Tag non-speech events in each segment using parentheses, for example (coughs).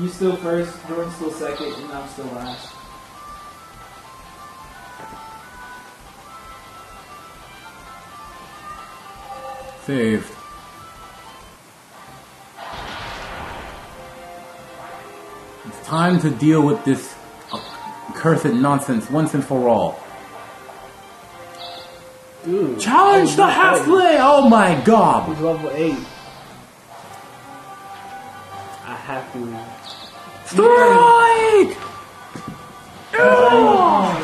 You still first, Jordan's still second, and I'm still last. Saved. It's time to deal with this cursed nonsense once and for all. Dude. Challenge oh, the no, halfway! Oh my god! He's level 8. I have to win. Strike! Oh!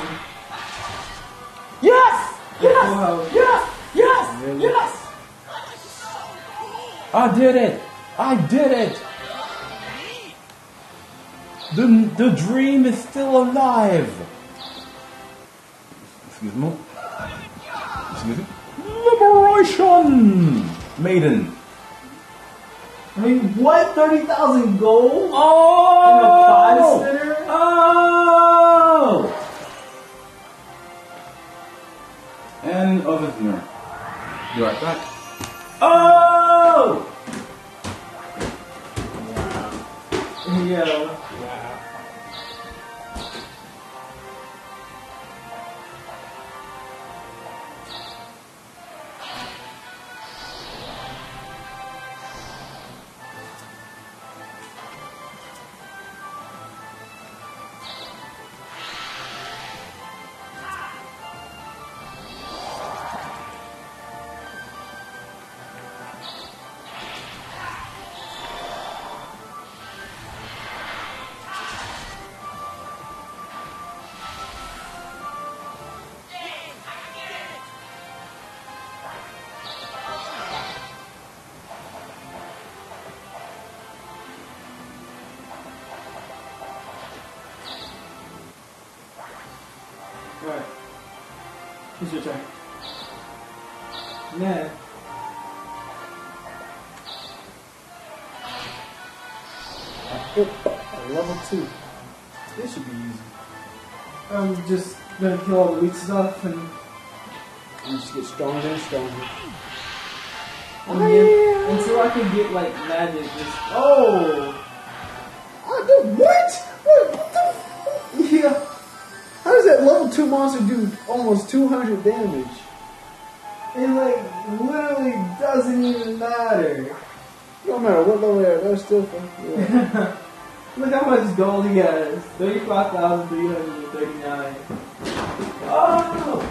Yes! Yes! Yes! Yes! Really? Yes! I did it! I did it! The, the dream is still alive! Excuse me. Excuse me. Liberation! Maiden. I mean, what? 30,000 gold? Oh! In a five sitter? Oh! oh! And other thinner. Be right back. Oh! Yeah. It's your turn. Man. Level 2. This should be easy. I'm just gonna kill all the weak stuff and, You just get stronger and stronger. and then, until I can get like magic. Just oh I do what? What, what that level 2 monster do almost 200 damage? It like literally doesn't even matter. No matter what level they are, they're still fun. (laughs) Yeah. Look how much gold he has. Thirty-five thousand three hundred and thirty-nine. Oh!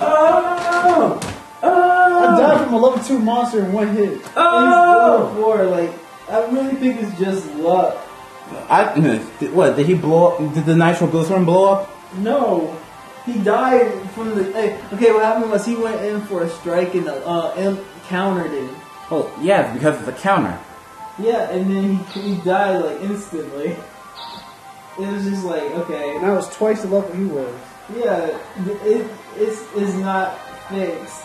Oh! Oh! I Oh! died from a level 2 monster in one hit. Oh! He's level four. Like I really think it's just luck. I, (laughs) what, did he blow up? Did the nitro glycerin blow up? No, he died from the. Hey, okay, what happened was he went in for a strike and the uh, imp countered it. Oh, yeah, because of the counter. Yeah, and then he, he died like instantly. It was just like okay, And that was twice the level he was. yeah, it it's is not fixed.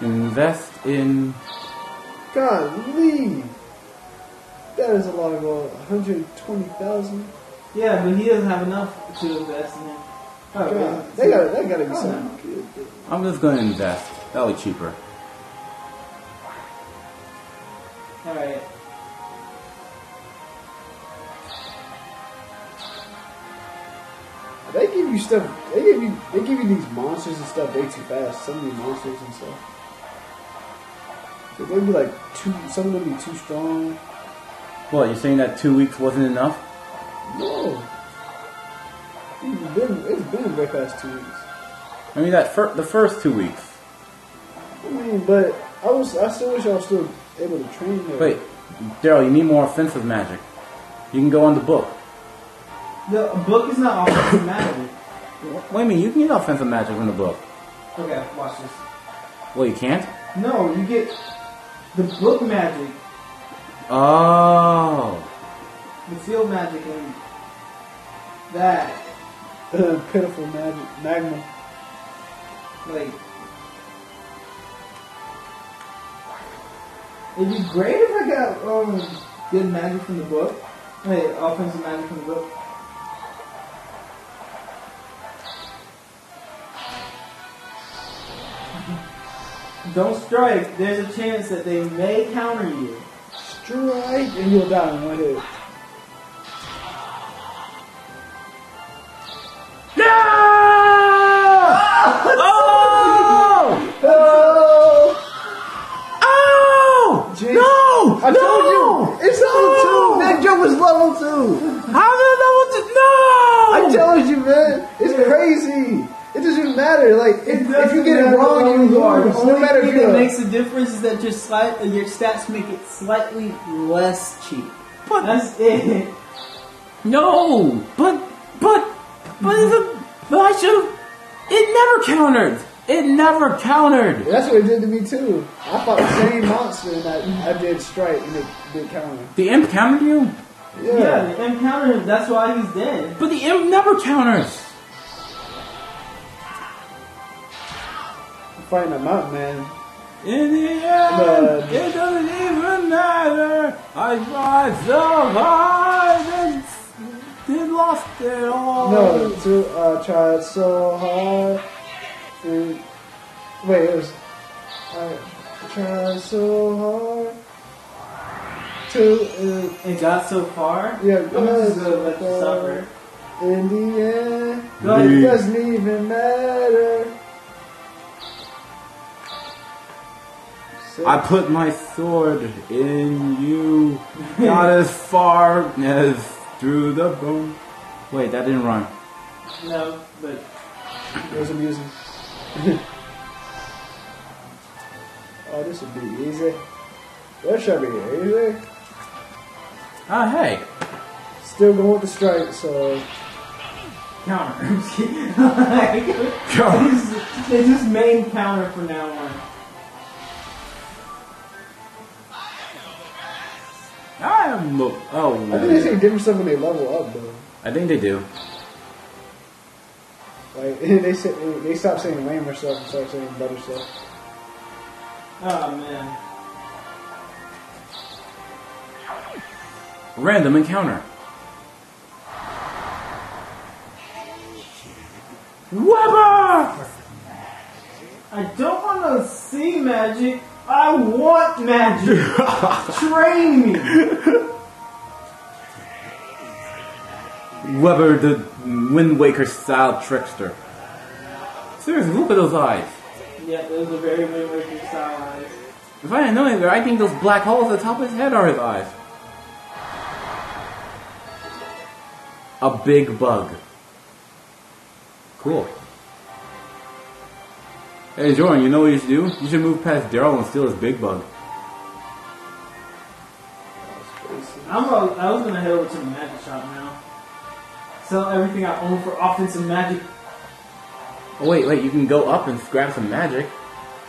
Invest in. God, leave. That is a lot of uh, gold. 120,000. Yeah, but he doesn't have enough to invest in it. Oh, oh God, they gotta, that gotta be Oh, something good. I'm just gonna invest. That'll be cheaper. Alright. They give you stuff. They give you. They give you these monsters and stuff way too fast. Some of these monsters and stuff. So they be like too. Some of them be too strong. What, you're saying that two weeks wasn't enough? No. It's been. It's been past two weeks. I mean, that fir- the first two weeks. I mean, but I was. I still wish I was still able to train. Wait, Daryl, you need more offensive magic. You can go on the book. The book is not offensive magic. Wait a minute, you can get offensive magic from the book. Okay, watch this. Well, you can't? No, you get the book magic, Oh. the field magic, and that. (laughs) pitiful magic magma. Like, it'd be great if I got um good magic from the book. Hey, offensive magic from the book. (laughs) Don't strike. There's a chance that they may counter you. Strike, and you'll die in one hit. Oh! Oh! Oh! I no! told you! It's level No! two! That jump was level two! How did that was no? I told you, man! It's crazy! It doesn't even matter. Like, if, if you get it wrong, matter you are. lose. The No only matter thing that makes a difference is that your slight, uh, your stats make it slightly less cheap. But That's it. (laughs) no, but but but it's a, but I should have. It never countered. It never countered. That's what it did to me, too. I fought the same monster and I, I did strike and it did counter. The imp countered you, Yeah. Yeah, the imp countered him. That's why he's dead. but the imp never counters. Fighting a mountain man. In the end, But- it doesn't even matter. I tried so hard and did lost it all. No, to uh, tried so hard. And, wait, it was. I tried so hard. To. Uh, It got so far. Yeah, I'm just gonna let you suffer. in the end, it doesn't even matter. I put my sword in you, not as (laughs) far as through the bone. Wait, that didn't rhyme. No, but It was amusing. (laughs) oh, this would be easy. That should be easy. Ah, hey. Still going with the strike, so counter. (laughs) I'm just. Like, it's, it's just main counter from now on. I am. Look. Oh, I think they say different stuff when they level up, though. I think they do. Like (laughs) they say, they stop saying lamer stuff and start saying better stuff. Oh man. Random encounter. Weber! I don't want to see magic. I want magic. (laughs) Train me. Weber, the Wind Waker style trickster. Seriously, look at those eyes. Yeah, those are very Wind Waker style eyes. If I didn't know anything, I think those black holes at the top of his head are his eyes. A big bug. Cool. Hey Jordan, you know what you should do? You should move past Daryl and steal his big bug. I'm a, I was gonna head over to the magic shop now. Sell everything I own for offensive magic. Oh wait, wait, you can go up and grab some magic,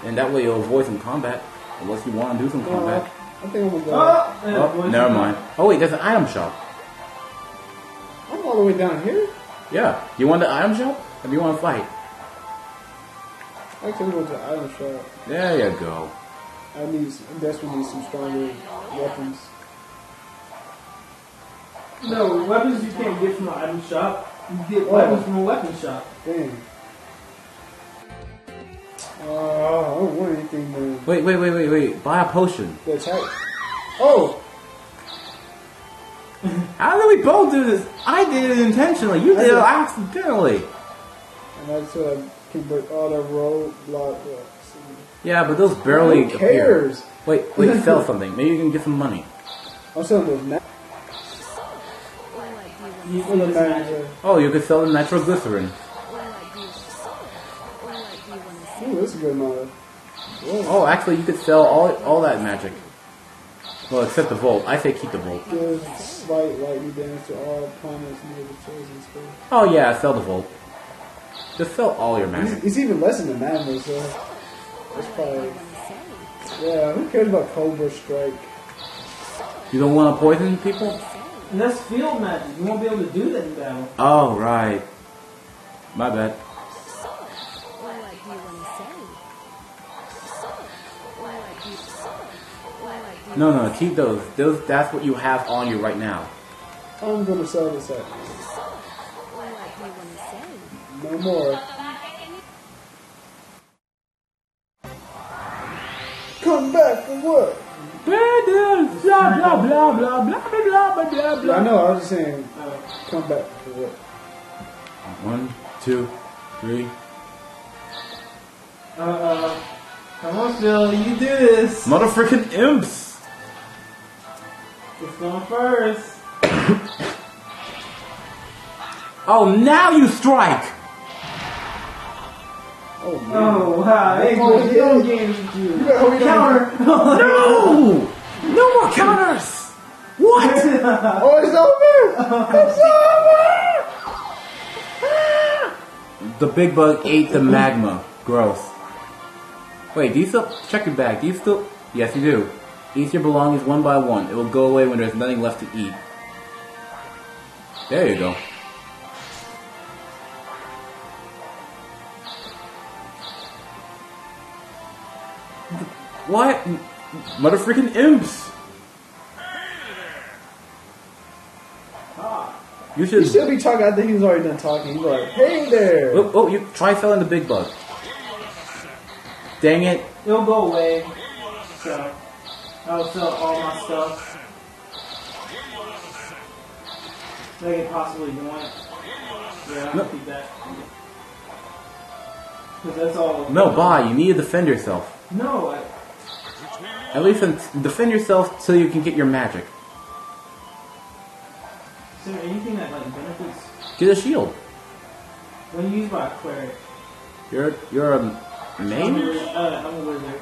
and that way you'll avoid some combat. Unless you want to do some Uh, combat. I think I'm gonna go. Oh, yeah, Oh, never mind. Oh wait, there's an item shop. I'm all the way down here. Yeah. You want the item shop? Or do you want to fight? Actually, I'm going to the item shop. There you go. I need, I desperately need some stronger weapons. No, weapons you can't get from the item shop. You get Oh. weapons from a weapon shop. Dang. Uh, I don't want anything to, Wait, wait, wait, wait, wait. Buy a potion. to attack. Oh! How did we both do this? I did it intentionally. You I did it did. accidentally. And that's I can break all the roadblocks. Yeah, but those barely Who appear. cares? Wait, wait, (laughs) sell something. Maybe you can get some money. I'm selling those. You the can use magic. magic. Oh, you could sell the nitroglycerin. Ooh, this is a good. Whoa. Oh, actually, you could sell all all that magic. Well, except the volt. I say keep the volt. Gives lightning damage to all opponents near the chosen space. Oh yeah, sell the volt. Just sell all your magic. It's, it's even less than the madness, so that's probably. Yeah, who cares about Cobra Strike? You don't want to poison people? And that's field magic. You won't be able to do that in battle. Oh right. My bad. No, no, keep those. Those. That's what you have on you right now. I'm gonna sell this at no more. Come back for what? Badass, blah blah blah blah blah blah blah blah blah I know. I was just saying, Uh, come back for what? One, two, three. uh, uh, come on, Phil, you do this. Motherfucking imps! It's going first. (coughs) Oh, now you strike! Oh man. Oh wow, they Oh, playing yeah. no games with you. You better hope you don't- (laughs) Counter. No! No more counters! What? (laughs) Oh, it's over! It's over! The big bug ate the magma. Gross. Wait, do you still check your bag? Do you still? Yes, you do. Eat your belongings one by one. It will go away when there's nothing left to eat. There you go. What? Motherfreaking imps! You You should. should be talking. I think he's already done talking. He's like, hey there. Oh, oh, you try selling the big bug. Dang it. It'll go away. So, I'll sell all my stuff. They can possibly want. Yeah, No. I'll keep that. Because that's all. No, buy. You need to defend yourself. No, I, At least un- defend yourself so you can get your magic. is there anything that like benefits Get a shield. when used by a cleric? You're you're a I'm a, mage. wiz- uh, I'm a wizard.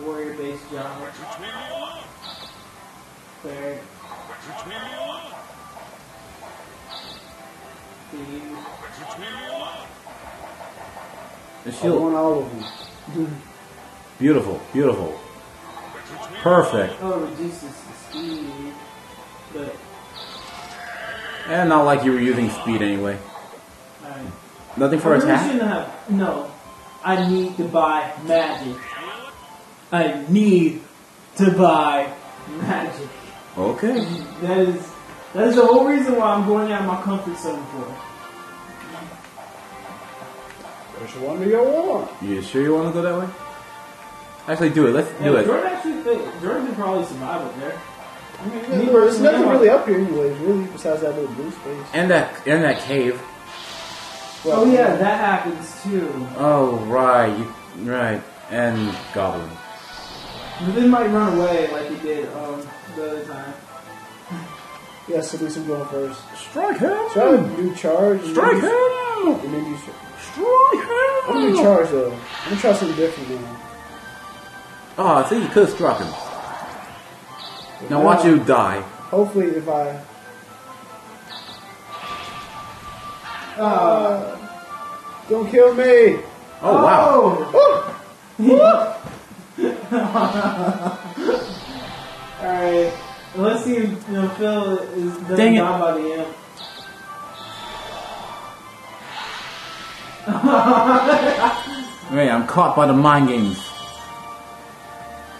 Warrior based job. Cleric. Thief. The I shield. want all of them. (laughs) Beautiful, beautiful, perfect, Oh, it reduces the speed. But, and not like you were using speed anyway. alright. Nothing for I really attack. shouldn't have. No. I need to buy magic. I need to buy magic. Okay. That is that is the whole reason why I'm going out of my comfort zone for. Which one do you want? You sure you want to go that way? Actually, do it. Let's do Yeah, it. Jordan actually think Jordan could probably survive up there. I mean, Me there's nothing really up here, anyways. Really, besides that little blue space. And that and that cave. Well, oh yeah, that happens too. Oh right, you right. And goblin. But they might run away like he did um, the other time. (laughs) Yeah, so we some going first. Strike him! Try to do charge. Strike him! And then you. Strike him! I'm gonna charge though. I'm gonna try something different now. Oh, I think you could have struck him. Now watch you die. Hopefully, if I. Uh, Don't kill me! Oh wow. Oh! Alright. Let's see if you know, Phil is doesn't Dang it. by the imp. Wait, (laughs) I'm caught by the mind games.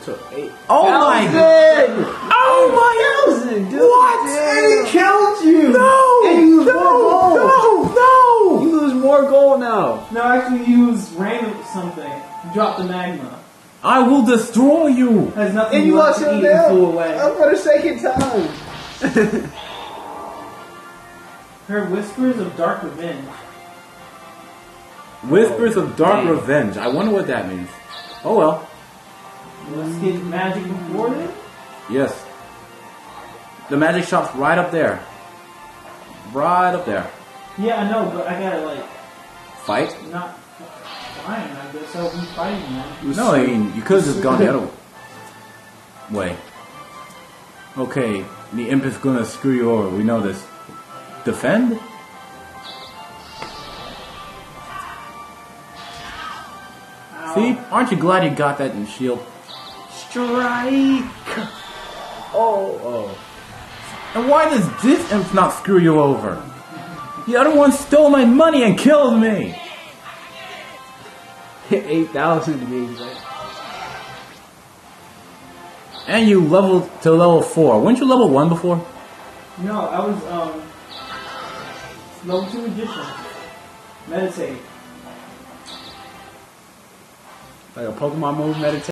So eight. Oh my god! Oh my Thousand, dude. What? Damn. He killed you! No! Hey, you no! more No! You lose more gold now. No, actually use random something. Drop the magma. I will destroy you! Has nothing And you lost to him eat and down. flew away. I'm for the second time. (laughs) Her whispers of dark revenge. Whispers of Dark Dang. Revenge. I wonder what that means. Oh well. Let's get magic before then. Yes. The magic shop's right up there. Right up there. Yeah, I know, but I gotta like Fight? not fine. I guess I'll be fighting them. No, I mean, you could have just gone the other (laughs) way. Okay, the imp is gonna screw you over. We know this. Defend? Ow. See? Aren't you glad you got that in shield? Strike. Oh, oh. And why does this imp not screw you over? The other one stole my money and killed me! Hit (laughs) Eight thousand. Right? And you leveled to level 4. Weren't you level 1 before? No, I was um level two magician. Meditate. Like a Pokemon move meditation.